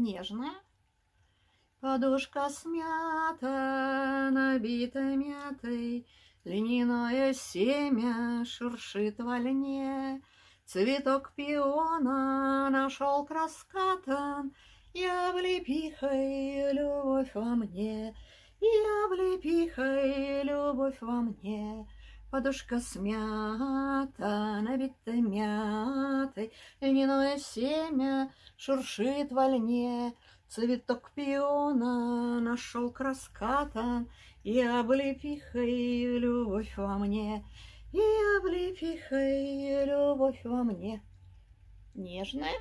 нежная. Подушка смята, набита мятой, Льняное семя шуршит во льне. Цветок пиона нашел краскатан, Я облепихой любовь во мне, Я облепихой любовь во мне. Подушка смята, набита мятой, Льняное семя шуршит во льне. Цветок пиона нашел краскатан, И облепихой любовь во мне, И облепихой любовь во мне. Нежная,